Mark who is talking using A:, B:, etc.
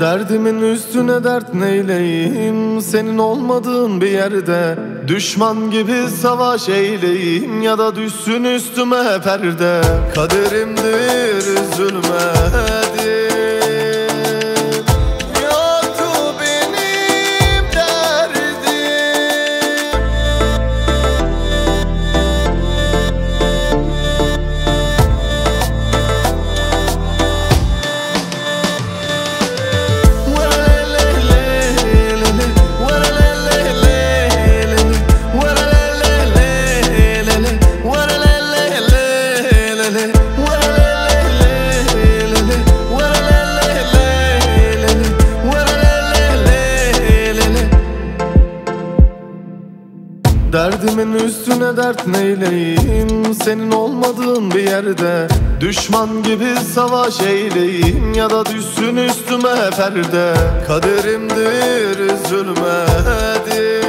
A: Derdimin üstüne dert neyleyim? Senin olmadığın bir yerde Düşman gibi savaş eyleyim Ya da düşsün üstüme perde. Kaderimdir üzülmedim Derdimin üstüne dert neyleyim? Senin olmadığın bir yerde Düşman gibi savaş eyleyim Ya da düşsün üstüme perde. Kaderimdir üzülmedim